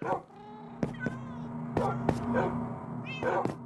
Thank you.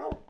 Well,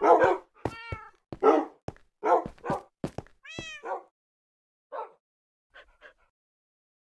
No, no.